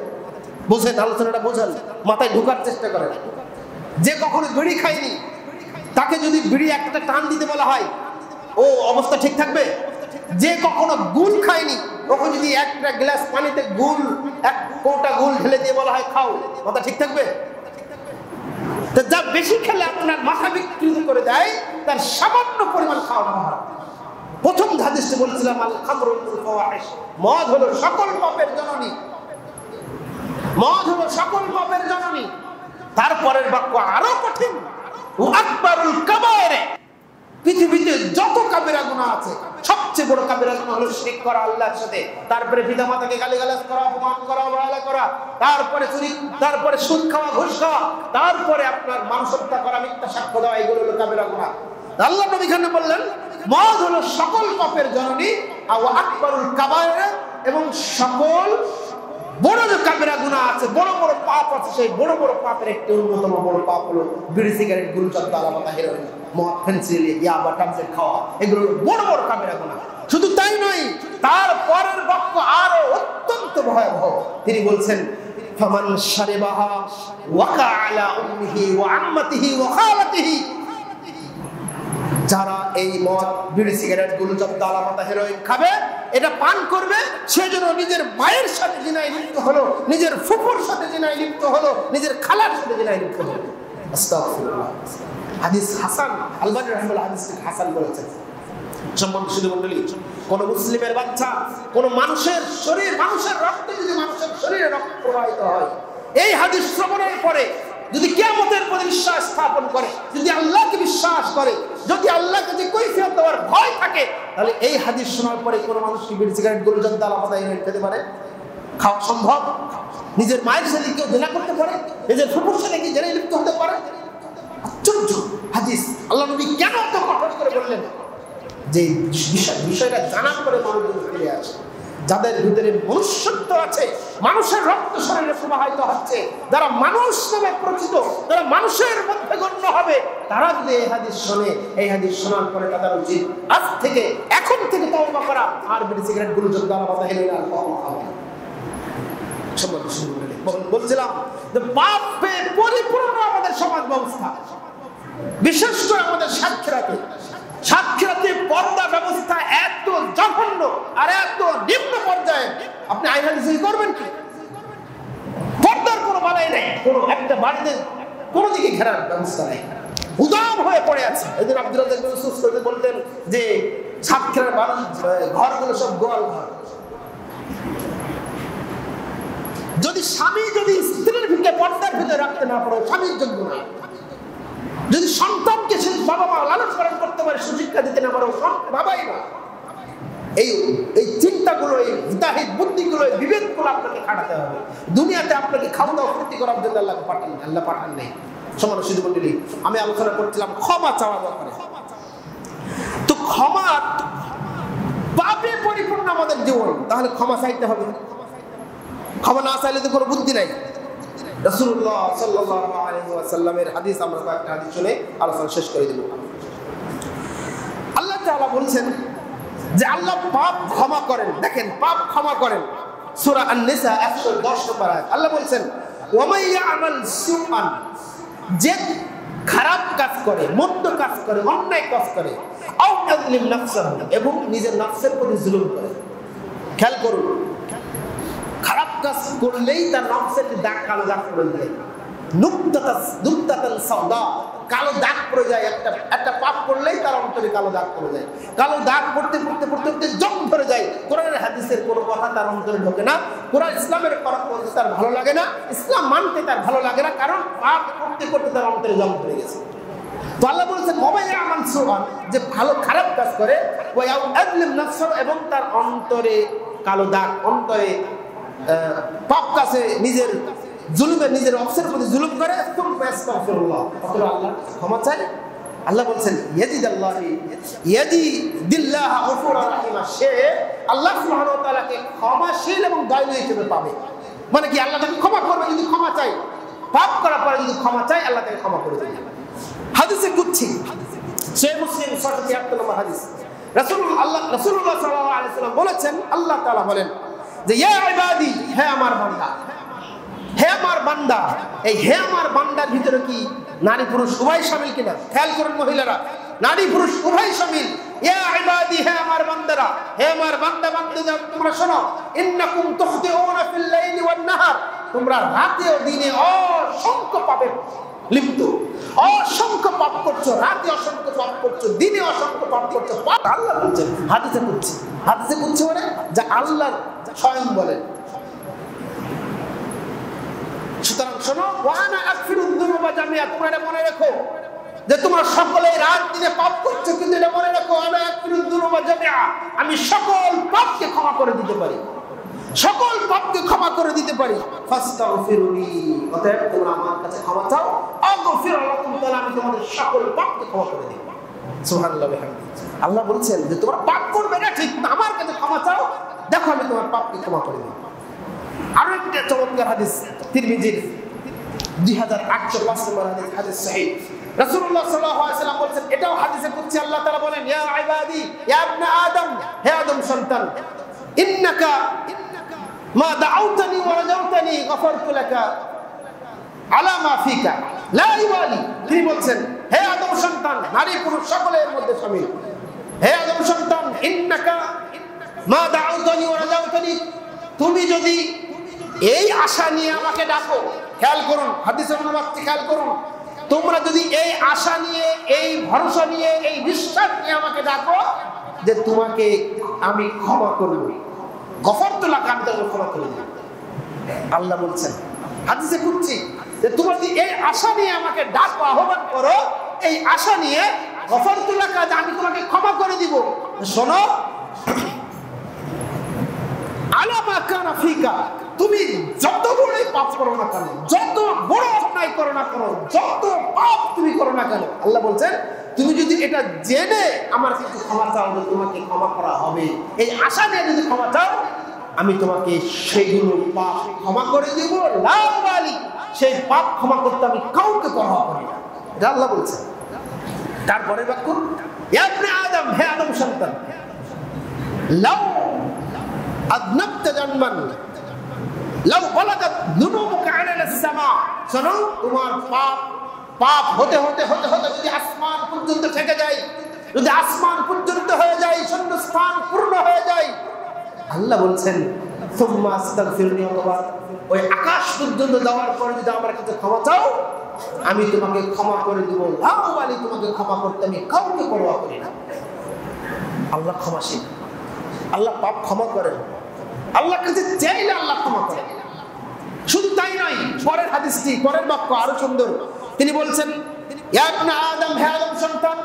বোঝেন আলোচনাটা বোঝান মাথায় ঢোকার চেষ্টা করেন। যে কখনো বিড়ি খায়নি, তাকে যদি বিড়ি একটা টান দিতে বলা হয়, ও অবস্থা ঠিক থাকবে? যে কখনো গুল খায়নি, তখন যদি একটা গ্লাস পানিতে গুল এক কোটা গুল ঢেলে দিয়ে বলা হয় খাও মাথা ঠিক থাকবে? তো যা বেশি খেলে আপনার মাথা বিকৃত করে দেয়, তার সামান্য পরিমাণ খাওয়া হয় প্রথম হাদিসে বলেছিলাম, আল মদ হলো সকল পাপের জননী। মদ হলো সকল পাপের জননী। তারপরের বাক্য আরও কঠিন। আকবারুল কাবায়রে পৃথিবীতে যত কাবেরা গুনাহ আছে, সবচেয়ে বড় কাবেরা গুনাহ হলো শিরক করা, আল্লাহর সাথে। তারপরে পিতা মাতাকে গালিগালাজ করা, অপমান করা, অবহেলা করা, তারপরে চুরি, তারপরে সুদ খাওয়া, ঘুষ খাওয়া, তারপরে আপনার মানুষ হত্যা করা, মিথ্যা সাক্ষ্য দেওয়া, এগুলো হলো কাবেরা গুনাহ। আল্লাহ নবী এখানে বললেন, মদ হলো সকল পাপের জননী আর আকবরুল কাবায়রে, এবং সকল বড় যে কাবেরা গুণা আছে, বড় বড় পাপ আছে, সেই বড় বড় পাপের একটি অন্যতম বড় পাপ হলো বিড়ি, সিগারেট গুরু চদ্দ হেরোইন মদ ফেন্সিল ইয়াবা টামসেট খাওয়া এগুলো বড় বড় কাবেরা গুণা শুধু তাই নয় তার পরের বাক্য আরও অত্যন্ত ভয়াবহ। তিনি বলছেন, ফামান শারিবাহা ওয়াকা আলা উম্মিহি ওয়া আম্মাতিহি ওয়া খালাতিহি। যারা এই মদ, বিড়ি, সিগারেটগুলো জব্দ আলামাতা হেরোইন খাবে, এটা পান করবে সে যেন নিজের মায়ের সাথে জিনায় লিপ্ত হলো, নিজের ফুফুর সাথে জিনায় লিপ্ত হলো, নিজের খালার সাথে জিনায় লিপ্ত হলো। আস্তাগফিরুল্লাহ। হাদিস হাসান আলবানী রহমুল্লাহ হাদিস হাসান বলেছেন। সম্বন্ধ শুধু মন্ডলী কোন মুসলিমের বাচ্চা, কোন মানুষের শরীর, মানুষের রক্তে যদি মানুষের শরীরে রক্ত প্রবাহিত হয়, এই হাদিস শ্রবণের পরে যদি কেমতের প্রতি বিশ্বাস স্থাপন করে, যদি আল্লাহকে বিশ্বাস করে, যদি আল্লাহকে যে কৈফিয়ত দেওয়ার ভয় থাকে, তাহলে এই হাদিস শোনার পরে কোনো মানুষ কি বিড়ি সিগারেট গরু জন্তা আলাদা খেতে পারে? খাওয়া সম্ভব? নিজের মায়ের সাথে কেউ জেনা করতে পারে? নিজের ফুপুর সাথে কি জেনে লিপ্ত হতে পারে? যাদের ভিতরে মনুষ্যত্ব আছে, মানুষের রক্ত শরীরে প্রবাহিত হচ্ছে, যারা মানুষ নামে পরিচিত, যারা মানুষের মধ্যে গণ্য হবে, তারা যদি এই হাদিস শোনে, এই হাদিস শোনার পরে তাদের উচিত আজ থেকে, এখন থেকে তওবা করা, আর বিড়ি সিগারেটগুলো যোদ্ধা মাথা হেলে আর কখনো না। বলছিলাম যে পরিপূর্ণ আমাদের সমাজ ব্যবস্থা। বিশেষ করে আমাদের সাক্ষরাতে সাক্ষরাতে পর্দা ব্যবস্থা এত জঘন্য আর এত নিম্ন পর্যায়ে। আপনি আইন করবেন কি? পর্দার কোনো বালাই নেই, কোনো একটা বাড়িতে কোনো দিকে ঘেরার ব্যবস্থা নেই। উদাম হয়ে পড়ে আছে। এদের আব্দুল বলতেন যে সাক্ষরের মানুষ ঘরগুলো সব গোয়াল ঘর। যদি স্বামী যদি স্ত্রীর ভিতরে, পর্দার ভিতরে রাখতে না পারো, স্বামীর জন্য না। যদি সন্তানকে বাবা মা লালন পালন করতে পারে সুশিক্ষা দিতে না পারো বাবাই না। এই এই চিন্তাগুলো, এই হিতাহিত বুদ্ধিগুলো, এই বিবেকগুলো আপনাকে খাটাতে হবে। দুনিয়াতে আপনাকে খাওয়া দাওয়া, ফুর্তি করার জন্য আল্লাহ পাঠান আল্লাহ পাঠান নেই। সমান শুধু মন্ডলী আমি আলোচনা করছিলাম ক্ষমা চাওয়া ব্যাপারে। তো ক্ষমা পাপে পরিপূর্ণ আমাদের জীবন, তাহলে ক্ষমা চাইতে হবে। ক্ষমা না চাইলে তো কোনো বুদ্ধি নাই। রসুল্লাহ সাল্লামের হাদিস, আমরা কয়েকটা হাদিস শুনে আলোচনা শেষ করে দেব। আল্লাহ তাআলা বলছেন যে আল্লাহ পাপ ক্ষমা করেন। দেখেন, পাপ ক্ষমা করেন। সূরা আন-নিসা 110 নম্বর আল্লাহ বলছেন ওয়া ইয়ামাল সুআন যে খারাপ কাজ করে, মন্দ কাজ করে, অন্যায় কাজ করে এবং নিজের নফসের প্রতি জুলুম করে। খেয়াল করুন খারাপ কাজ করলেই তার নফসের দাগ, কালো দাগ করে দেয়। কালো দাগ পড়ে যায় একটা একটা পাপ করলেই তার অন্তরে কালো দাগ পড়ে যায় কালো দাগ পড়তে পড়তে পড়তে পড়তে জং ধরে যায়। কোরআনের হাদিসের কোনো কথা তার অন্তরে ঢোকে না। কোরআন ইসলামের করা করতে তার ভালো লাগে না। ইসলাম মানতে তার ভালো লাগে না, কারণ পাপ করতে করতে তার অন্তরে জং ধরে গেছে। তো আল্লাহ বলছে কবাই আমান যে ভালো, খারাপ কাজ করে এবং তার অন্তরে কালো দাগ, অন্তরে পাপ কাছে নিজের জুলুমে নিজের অফসের প্রতি জুলুম করে ক্ষমা চাই আল্লাহ বলছেন ইয়াজিদ আল্লাহ ইয়াজি দিল্লাহ সে আল্লাহ তাআলাকে ক্ষমাশীল এবং দয়ালু হিসেবে পাবে। মানে কি, আল্লাহ তাকে ক্ষমা করবে যদি ক্ষমা চাই পাপ করার পরে যদি ক্ষমা চাই আল্লাহ তাকে ক্ষমা করে দেবে। হাদিসে কুচ্ছি সে মুসলিম ছশো তিয়াত্তর নম্বর হাদিস। রাসূল আল্লাহ, রাসূলুল্লাহ সাল্লাল্লাহু আলাইহি সাল্লাম বলেছেন, আল্লাহ তাআলা বলেন যে ইবাদি হে আমার বান্দা, হে আমার বান্দা। এই হে আমার বান্দার ভিতরে কি নারী পুরুষ উভয় সামিল কিনা? খেয়াল করুন মহিলারা, নারী পুরুষ উভয় সামিল। ইবাদি হে আমার বান্দারা, হে আমার বান্দা তোমরা শোনো, ইন্নাকুম তুখতিউনা ফিল নাহার, তোমরা রাতে ও দিনে অসংখ্য পাবে। লিপ্ত। অসংখ্য পাপ করছ, রাতে অসংখ্য পাপ করছ, দিনে অসংখ্য পাপ করছ। পাপ আল্লাহ বলছেন হাদিসে করছে। হাদিসে করছে মানে যা আল্লাহ স্বয়ং বলেন। সুতরাং শোনো, ওয়ানা জামিয়া এটা মনে রেখো যে সকলে রাত দিনে পাপ করছ, কিন্তু এটা মনে রাখো, ওয়ানা আকফিরুদ দুনুবা জামিয়া, আমি সকল পাপকে ক্ষমা করে দিতে পারি। সকল পাপকে ক্ষমা করে দিতে পারি। ফাস্তাগফিরুনি। অতএব তোমরা আমার কাছে ক্ষমা চাও। আগফির লাকুম তাআলা আমি তোমাদের সকল পাপকে আল্লাহ বলছেন যে পাপ করবে না, ঠিক আমার কাছে ক্ষমা চাও। দেখো, আমি তোমার পাপকে ক্ষমা করে দেব আরও একটা হাদিস, তিরমিজির দুই হাজার আটশো পাঁচ নম্বর হাদিস হাদিস সহিহ এটাও হাদিসে কুদসি, আল্লাহ তাআলা বলেন, ইয়া ইবাদি আদম, হে আদম সন্তান, ইন্নাকা মা দাউতানি ওয়া রাজাউতানি, গফরতু লাকা আলা মা ফিকা লা ইবালি তিনি বলছেন, হে আদম সন্তান, নারী পুরুষ সকলের মধ্যে শামিল হে আদম সন্তান, ইন্নাকা মা দাউতানি ওয়া রাজাউতানি, তুমি যদি এই আশা নিয়ে আমাকে ডাকো, খেয়াল করুন, হাদিসের অনুবাদটি খেয়াল করুন, তোমরা যদি এই আশা নিয়ে, এই ভরসা নিয়ে, এই বিশ্বাস নিয়ে আমাকে ডাকো যে তোমাকে আমি ক্ষমা করব। গফর তোলা কান আমি ক্ষমা করে দেব আল্লাহ বলছেন, হাদিসে খুঁজছি যে তোমরা যদি এই আশা নিয়ে আমাকে ডাকো, আহ্বান করো, এই আশা নিয়ে গফর তোলা কাজ আমি তোমাকে ক্ষমা করে দিব। শোনো আলামা কানা ফিকা, তুমি যত বড়ই পাপ করো না কেন, যত বড় অন্যায় করো না করো যত পাপ তুমি করো না কেন, আল্লাহ বলছেন, তুমি যদি এটা জেনে আমার কিছু ক্ষমা চাও তোমাকে ক্ষমা করা হবে। এই আশা নিয়ে যদি ক্ষমা চাও, আমি তোমাকে সেগুলো পাপ ক্ষমা করে দিব লালি সেই পাপ ক্ষমা করতে আমি কাউকে পরোয়া করি না। এটা আল্লাহ বলছেন তারপরে বাক্য আপনি আদম, হে আদম সন্তান, লাউ লাউ শোনো, তোমার পাপ পাপ হতে হতে হতে হতে যদি আসমান পর্যন্ত থেকে যায়, যদি আসমান পর্যন্ত হয়ে যায়, শূন্যস্থান পূর্ণ হয়ে যায়, আল্লাহ বলছেন, সুম্মা আস্তাগফিরনি অথবা ওই আকাশ পর্যন্ত যাওয়ার পর যদি আমার কাছে ক্ষমা চাও, আমি তোমাকে ক্ষমা করে দেবো। লাউ বালি তোমাকে ক্ষমা করতে আমি কাউকে পরোয়া করি না। আল্লাহ ক্ষমাশীল। আল্লাহ পাপ ক্ষমা করেন। আল্লাহ কাছে চাইলে আল্লাহ ক্ষমা করেন। শুধু তাই নয়, পরের হাদিসটি, পরের বাক্য আরও সুন্দর। তিনি বলছেন আদম, হে আদম সন্তান,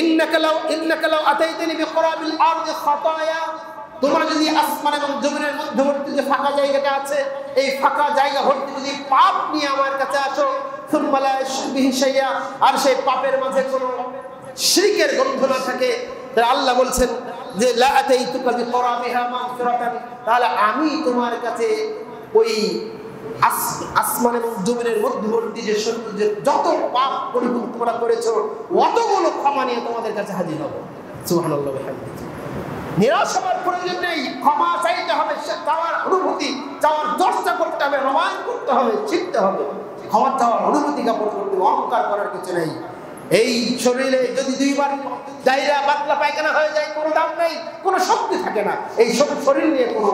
ইন্নাকা লাউ ইন্নাকা লাউ আতাইতানি বিকরাবিল আরদি খাতায়া। তোমরা যদি আসমান এবং জমিনের মধ্যবর্তী যে ফাঁকা জায়গাটা আছে, এই ফাঁকা জায়গা ভর্তি যদি পাপ নিয়ে আমার কাছে আসো আর সেই পাপের মাঝে কোনো শিরকের গন্ধ না থাকে আল্লাহ বলছেন যে তাহলে আমি তোমার কাছে ওই আস- আসমান এবং জমিনের মধ্যবর্তী যে যে যত পাপ পরিপূর্ণ তোমরা করেছ, অতগুলো ক্ষমা নিয়ে তোমাদের কাছে হাজির হব বিহামদিহি। নিরাশ হওয়ার প্রয়োজন নেই, ক্ষমা চাইতে হবে, সে চাওয়ার অনুভূতি চাওয়ার চর্চা করতে হবে, রমায়ণ করতে হবে, শিখতে হবে। ক্ষমা চাওয়ার অনুভূতি জ্ঞাপন করতে অহংকার করার কিছু নেই। এই শরীরে যদি দুইবার জায়গা পাতলা পায়খানা হয়ে যায়, কোনো দাম নেই, কোনো শক্তি থাকে না। এই শরীর নিয়ে কোনো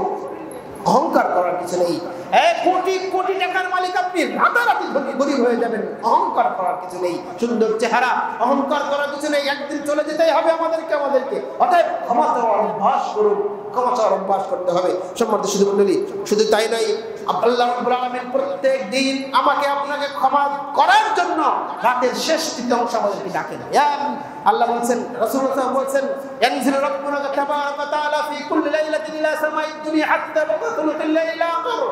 অহংকার করার কিছু নেই। কোটি কোটি টাকার মালিক আপনি রাতারাতি ধনী, গরিব হয়ে যাবেন। অহংকার করার কিছু নেই। সুন্দর চেহারা, অহংকার করার কিছু নেই। একদিন চলে যেতেই হবে আমাদেরকে আমাদেরকে। অতএব ক্ষমা চাওয়ার অভ্যাস করুন। ক্ষমা চাওয়ার অভ্যাস করতে হবে। সম্মানিত শুধু মন্ডলী শুধু তাই নয়, আল্লাহ রাব্বুল প্রত্যেক দিন আমাকে আপনাকে ক্ষমা করার জন্য রাতের শেষ তৃতীয় অংশ আমাদেরকে ডাকেন আল্লাহ বলছেন, রাসূলুল্লাহ বলছেন ইয়ানজিলু ربنا تبارك وتعالى في كل ليلة إلى سماء الدنيا حتى হাত্তা الليل আকর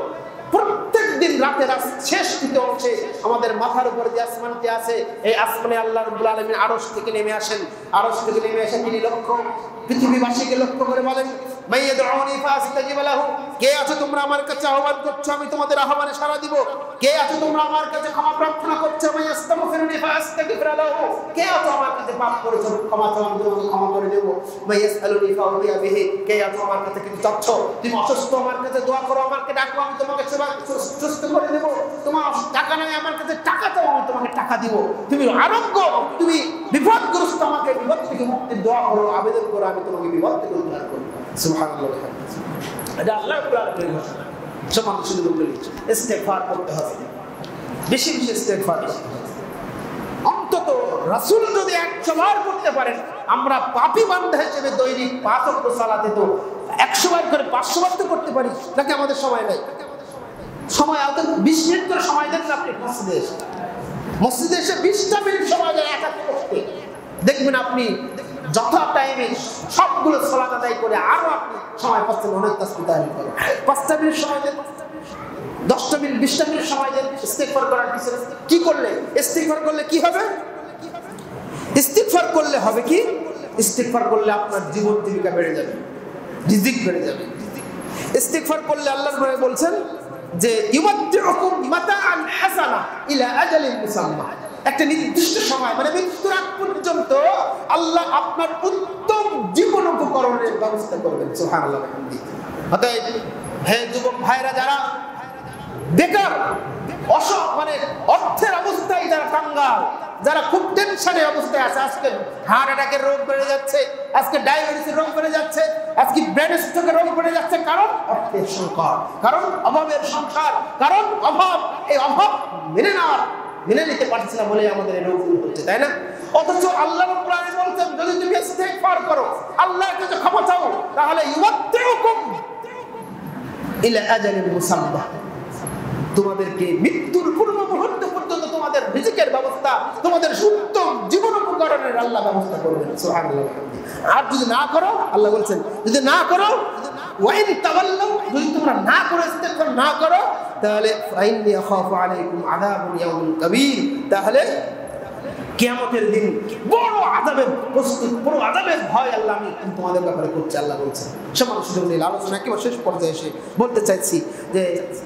প্রত্যেক দিন রাতের শেষ দিতে অংশে আমাদের মাথার উপরে যে আসমানটি আছে, এই আসমানে আল্লাহ রবুল আলামিন আড়স থেকে নেমে আসেন। আরশ থেকে নেমে আসেন তিনি লক্ষ্য পৃথিবীবাসীকে লক্ষ্য করে বলেন কে আছো তোমরা আমার কাছে করছ? আমি তোমাদের দিব। কে আছো তোমরা আমার কাছে ক্ষমা প্রার্থনা করছ? কে আছো আমার কাছে কে আছো আমার কাছে চাচ্ছ? তুমি অসুস্থ, আমার কাছে দোয়া করো আমি তোমাকে সুস্থ করে দেব। তোমার টাকা আমার কাছে টাকা আমি তোমাকে টাকা তুমি তুমি বিপদ থেকে দোয়া করো, আবেদন করো, আমি তোমাকে বিপদ থেকে উদ্ধার করব। করতে হবে। বেশি বেশি অন্তত রাসূল যদি একশো বার করতে পারেন, আমরা পাপি বান্ধা হিসেবে দৈনিক পাঁচ সালাতে তো একশো বার করে পাঁচশো বার তো করতে পারি, নাকি আমাদের সময় নাই? সময় আওতা বিশ মিনিট করে সময় দেন আপনি মসজিদে এসে? মসজিদে এসে বিশটা মিনিট সময় দেন একা করতে দেখবেন আপনি যথা টাইমে সবগুলো সলাত আদায় করে আরও আপনি সময় পাচ্ছেন, অনেক দাঁড়িয়ে করেন পাঁচটা মিনিট সময় দেন দশটা মিনিট, বিশটা মিনিট সময় দেন ইস্তেকফার করার পিছনে কি করলে? ইস্তেকফার করলে কি হবে? ইস্তিগফার করলে হবে কি? ইস্তিগফার করলে আপনার জীবন জীবিকা বেড়ে যাবে, রিজিক বেড়ে যাবে। ইস্তিগফার করলে আল্লাহ বলছেন যে, ইউমাত্তিউকুম মাতাআন হাসানা ইলা আজালিন মুসাম্মা। একটা নির্দিষ্ট সময় মানে মৃত্যুর আগ পর্যন্ত আল্লাহ আপনার উত্তম জীবন উপকরণের ব্যবস্থা করবেন, সুবহানাল্লাহ অতএব হে যুবক ভাইরা, যারা বেকার অস মানে অর্থের অবস্থায় যারা কাঙ্গাল, যারা খুব টেনশনের অবস্থায় আছে, আজকে হার্ট অ্যাটাকের রোগ বেড়ে যাচ্ছে, আজকে ডায়াবেটিসের রোগ বেড়ে যাচ্ছে, আজকে ব্রেন স্ট্রোকের রোগ বেড়ে যাচ্ছে, কারণ অর্থের সংকট, কারণ অভাবের সংসার, কারণ অভাব, এই অভাব মেনে নেওয়ার মেনে নিতে পারছি না বলে আমাদের এই রোগগুলো হচ্ছে, তাই না? অথচ আল্লাহ রাব্বুল বলছেন, যদি তুমি করো, আল্লাহর কাছে ক্ষমা চাও, তাহলে তোমাদেরকে মৃত্যুর পূর্ব মুহূর্ত পর্যন্ত তোমাদের রিজিকের ব্যবস্থা, তোমাদের উত্তম জীবন উপকরণের আল্লাহ ব্যবস্থা করবেন, সুবহানাল্লাহ। আর যদি না করো, আল্লাহ বলছেন, যদি না করো, ওয়াইন যদি তোমরা না করো না করো তাহলে তাহলে কিয়ামতের দিন বড় আযাবের প্রস্তুত, বড় আযাবের ভয় আল্লাহ আমি তোমাদের ব্যাপারে করছি, আল্লাহ বলছেন সমান সুযোগ নিয়ে আলোচনা একেবারে শেষ পর্যায়ে এসে বলতে চাইছি যে,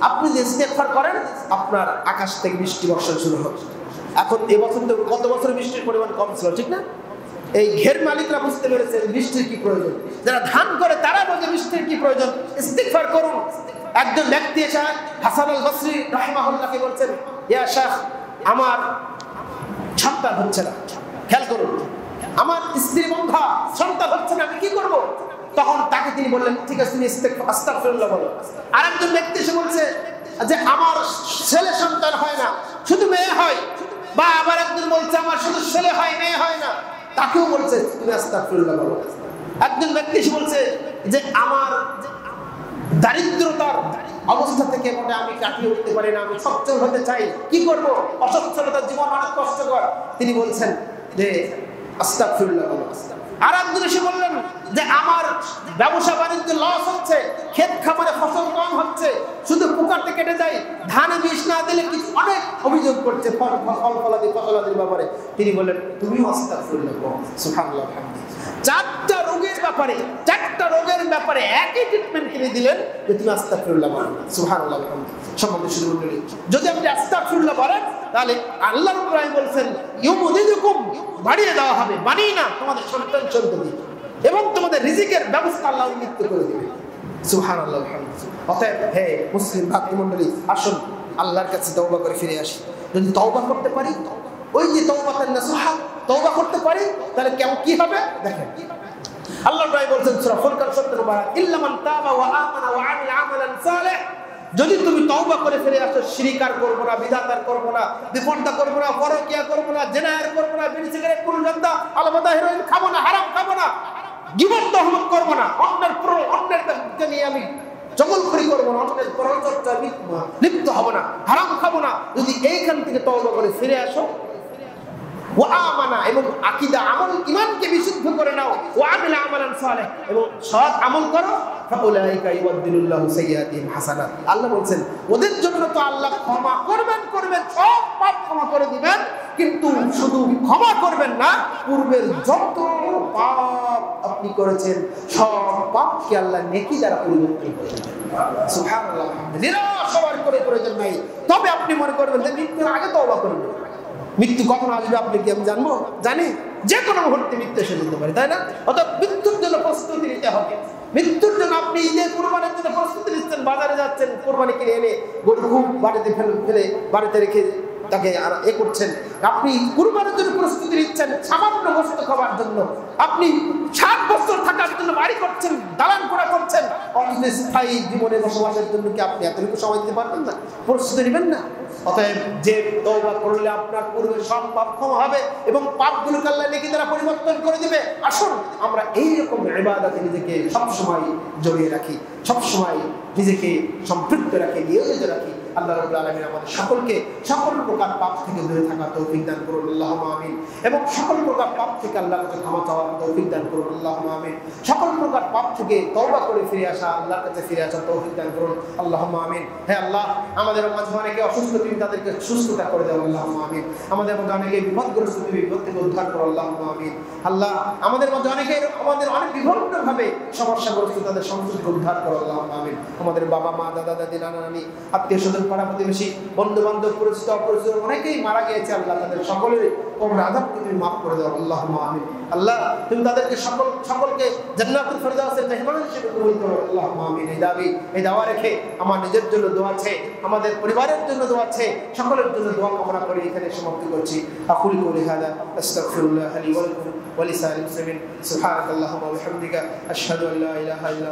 আপনি যে ইস্তেগফার করেন, আপনার আকাশ থেকে বৃষ্টি বর্ষণ শুরু হবে। এখন এবছর তো গত বছর বৃষ্টির পরিমাণ কম ছিল, ঠিক না? এই ঘের মালিকরা বুঝতে পেরেছে বৃষ্টির কি প্রয়োজন। যারা ধান করে, তারা বোঝে বৃষ্টির কি প্রয়োজন। ইস্তেগফার করুন। একজন ব্যক্তি এসে হাসান আল বসরি রহমাহুল্লাহকে বলছেন, ইয়া শাহ আমার সন্তান হচ্ছে না। খেয়াল করুন, আমার স্ত্রী বন্ধা সন্তান হচ্ছে না, আমি কি করব? তখন তাকে তিনি বললেন, ঠিক আছে, তুমি আস্তাগফিরুল্লাহ বলো। আর একজন ব্যক্তি এসে বলছে যে, আমার ছেলে সন্তান হয় না, শুধু মেয়ে হয়। বা আবার একজন বলছে, আমার শুধু ছেলে হয়, মেয়ে হয় না। তাকেও বলছে, তুমি আস্তাগফিরুল্লাহ বলো। একজন ব্যক্তি এসে বলছে যে, আমার দারিদ্রতার অবস্থা থেকে মোটে আমি কাটিয়ে উঠতে পারি না, আমি সচ্ছল হতে চাই। কি করব? অসচ্ছলতার জীবন অনেক কষ্টকর। তিনি বলছেন যে, আস্তাগফিরুল্লাহ আর একজন এসে বললেন যে, আমার ব্যবসা বাণিজ্য লস হচ্ছে, ক্ষেত খামারে ফসল কম হচ্ছে, শুধু পোকাতে কেটে যায়, ধানে বিষ না দিলে কিছু অনেক অভিযোগ করছে, ফল ফল ফলাদি, ফসলাদির ব্যাপারে। তিনি বললেন, তুমিও আস্তাগফিরুল্লাহ বলো। সুবহানাল্লাহ চারটা রোগের ব্যাপারে, চারটা রোগের ব্যাপারে একই ট্রিটমেন্ট তিনি দিলেন যে তুমি আস্তাগফিরুল্লাহ বলো সুবহানাল্লাহ সম্বন্ধে শুরু মন্ডলী যদি আপনি আস্তাগফিরুল্লাহ বলেন, তাহলে আল্লাহ রাব্বুল বলছেন, ইউমুদিদুকুম বাড়িয়ে দেওয়া হবে। বানিয়ে না তোমাদের সন্তান সন্ততি এবং তোমাদের রিজিকের ব্যবস্থা আল্লাহ উন্নীত করে দেবে সুবহানাল্লাহ অতএব, হে মুসলিম ভাতৃমণ্ডলী, আসুন, আল্লাহর কাছে তওবা করে ফিরে আসি। যদি তওবা করতে পারি ওই যে তওবাতান নাসুহা, তওবা করতে পারি, তাহলে কেমন কি হবে? দেখেন। আল্লাহ তাআলা বলছেন সূরা ফুরকান 17 নম্বর ইল্লামান তাবা ওয়া আমানা ওয়া আমিলা আমালান সালিহ। যদি তুমি তওবা করে ফিরে আসো শিরিকার করব না বিদাতার করব না বিপর্দা করব না, পরকিয়া করব না জেনায়ের করব না, বিড়ি সিগারেট কুলজন্দা আলাদা হিরোইন খাব না, হারাম খাব না, জীবন দহমত করব না, অন্যের পুরো, অন্যের নিয়ে আমি জগলখড়ি করব না, অন্যের পরচর্চা লিপ্ত হব না, হারাম খাব না। যদি এইখান থেকে তওবা করে ফিরে আসো ও আমানা, এবং আমল ইমানকে বিশুদ্ধ করে নাও। ও আমিল এবং আমল করো। আল্লাহ বলছেন, ওদের জন্য তো আল্লাহ ক্ষমা করবেন করবেন, সব ক্ষমা করে দিবেন। কিন্তু শুধু ক্ষমা করবেন না, পূর্বের যত পাপ আপনি করেছেন, সব পাপকে আল্লাহ নেকি দ্বারা পরিবর্তন করে করে প্রয়োজন নাই। তবে আপনি মনে করবেন যে মৃত্যুর আগে তওবা করবেন। মৃত্যু কখন আসবে আপনি কি আমি জানব? জানি যে কোনো মুহূর্তে মৃত্যু এসে যেতে পারে, তাই না? অর্থাৎ মৃত্যুর জন্য প্রস্তুতি নিতে হবে। মৃত্যুর জন্য আপনি ঈদের কোরবানির জন্য প্রস্তুতি নিচ্ছেন, বাজারে যাচ্ছেন, কোরবানি কিনে এনে গরু খুব বাড়িতে ফেলে ফেলে বাড়িতে রেখে তাকে আর এ করছেন। আপনি কুরবানের জন্য প্রস্তুতি নিচ্ছেন সামান্য বস্তু খাবার জন্য। আপনি ষাট বছর থাকার জন্য বাড়ি করছেন, দালান করা করছেন। অথচ স্থায়ী জীবনে বসবাসের জন্য কি আপনি এতটুকু সময় দিতে পারবেন না? প্রস্তুতি নেবেন না? অতএব যে তৌবা করলে আপনার পূর্বে সব পাপ ক্ষমা হবে এবং পাপগুলোকে আল্লাহ লিখে তারা পরিবর্তন করে দিবে। আসুন, আমরা এইরকম এবাদাতে নিজেকে সবসময় জড়িয়ে রাখি। সবসময় নিজেকে সম্পৃক্ত রাখি, নিয়োজিত রাখি। আল্লাহ রাব্বুল আলামিন আমাদের সকলকে সকল প্রকার পাপ থেকে দূরে থাকার তৌফিক দান করুন, আল্লাহুম্মা আমিন। এবং সকল প্রকার পাপ থেকে আল্লাহর কাছে ক্ষমা চাওয়ার তৌফিক দান করুন, আল্লাহুম্মা আমিন। সকল প্রকার পাপ থেকে তওবা করে ফিরে আসা, আল্লাহর কাছে ফিরে আসার তৌফিক দান করুন, আল্লাহুম্মা আমিন। হে আল্লাহ, আমাদের মাঝে অনেকে অসুস্থ, তুমি তাদেরকে সুস্থতা করে দাও, আল্লাহুম্মা আমিন। আমাদের মধ্যে অনেকে বিপদগ্রস্ত, তুমি বিপদ থেকে উদ্ধার করো, আল্লাহুম্মা আমিন। আল্লাহ, আমাদের মধ্যে অনেকে আমাদের অনেক বিভিন্নভাবে সমস্যাগ্রস্ত, তাদের সমস্যাকে উদ্ধার করো। আমাদের বাবা, মা, দাদা, দাদি, নানা, নানি, আত্মীয় স্বজন, পাড়া প্রতিবেশী বন্ধু বান্ধব পরিচিত, অপরিচিত, অনেকেই মারা গিয়েছে আল্লাহ তাদের সকলের তুমি মাফ করে দাও। আল্লাহ আমিন। আল্লাহ, তুমি তাদেরকে সকল, সকলকে জান্নাতুল ফেরদাউসের মেহমান হিসেবে কবুল করো। আল্লাহ আমিন। এই দাবি, এই দাওয়া রেখে আমার নিজের জন্য দোয়া আছে, আমাদের পরিবারের জন্য দোয়া আছে, সকলের জন্য দোয়া কামনা করে এখানে সমাপ্তি করছি। হাদা, আস্তাগফিরুল্লাহ লি ওয়া লাকুম ওয়া মুসলিমিন। ওয়া বিহামদিকা, আশহাদু আল্লা ইলাহা ইল্লা